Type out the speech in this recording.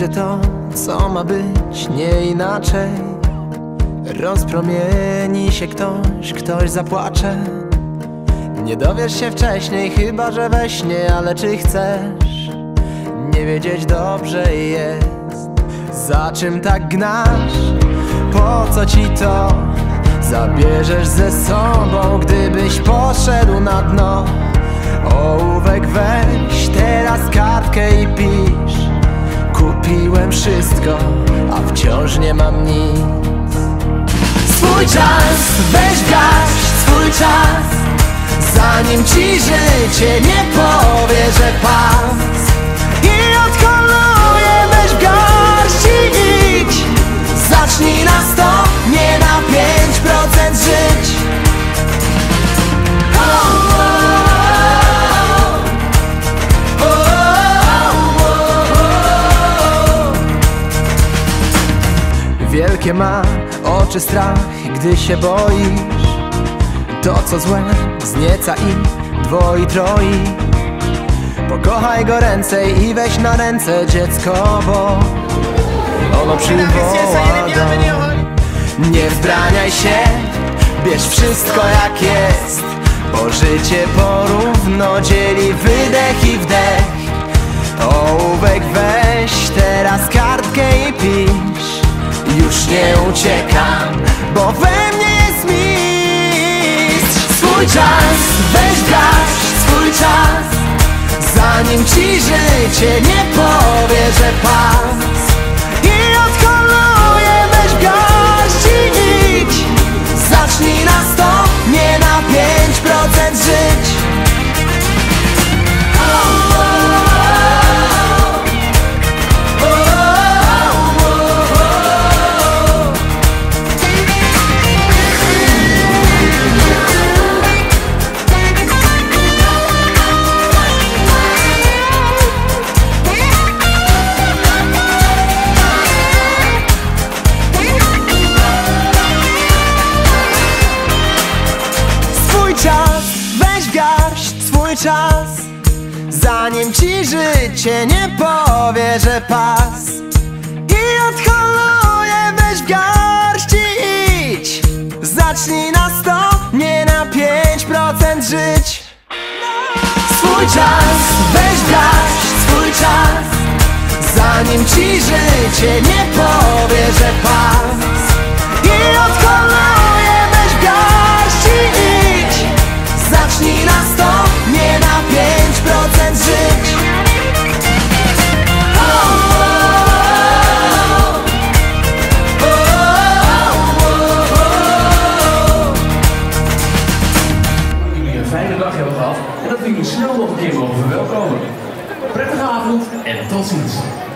będzie to, co ma być, nie inaczej Rozpromieni się ktoś, ktoś zapłacze Nie dowiesz się wcześniej, chyba że we śnie, ale czy chcesz Nie wiedzieć dobrze jest Za czym tak gnasz? Po co ci to? Zabierzesz ze sobą, gdybyś poszedł na dno Ołówek weź, teraz pisz Wszystko, a wciąż nie mam nic. Swój czas, weź gaś, swój czas. Zanim ci życie nie powie, że pas Wielkie ma oczy strach, gdy się boisz. To co złe znieca i dwoi troi. Pokochaj go ręcej i weź na ręce dziecko, bo ono przywoła go Nie wzbraniaj się, bierz wszystko jak jest Bo życie porówno dzieli wydech i wdech. Ołówek weź, teraz kartkę i nie uciekam, bo we mnie jest mistrz. Swój czas, weź gaś, swój czas. Zanim ci życie nie powie, że pas czas Zanim ci życie nie powie, że pas. I odholuje, weź w garści idź. Zacznij na sto, nie na pięć procent żyć. Swój czas, weź garść swój czas Zanim ci życie nie powie, że pas avond en tot ziens.